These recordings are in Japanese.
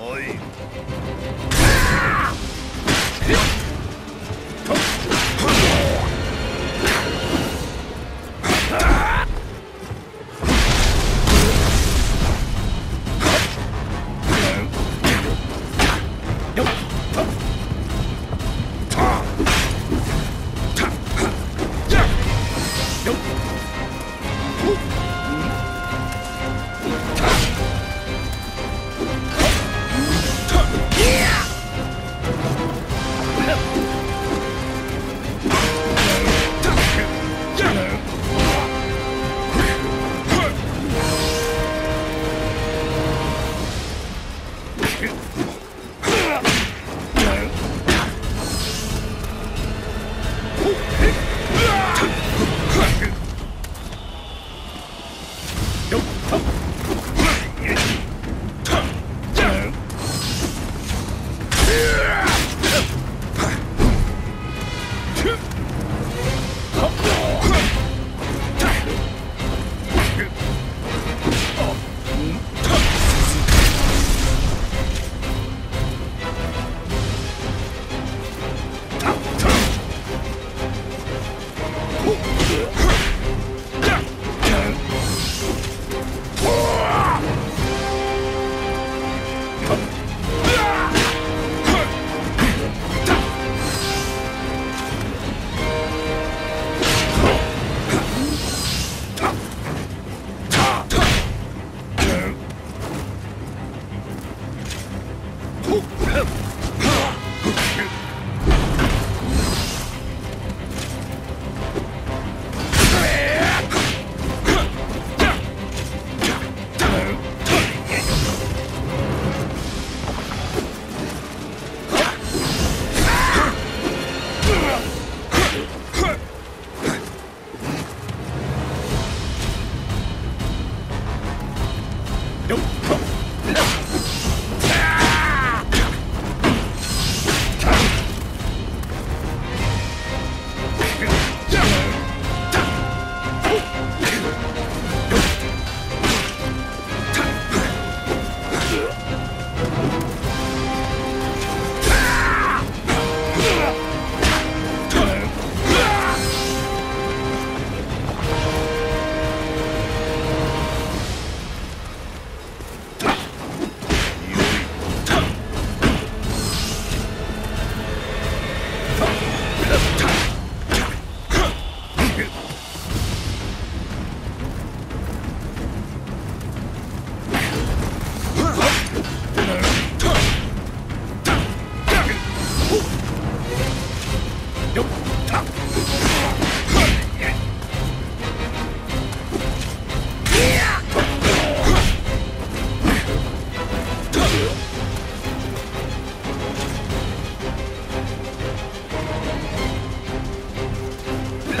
見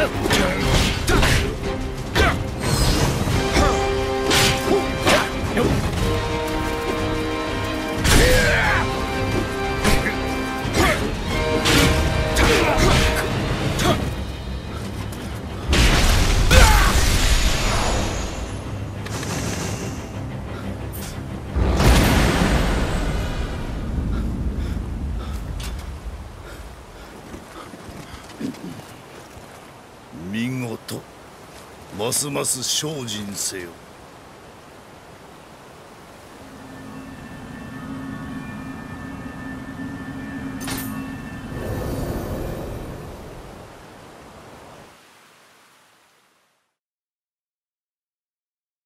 Help! ますます精進せよ。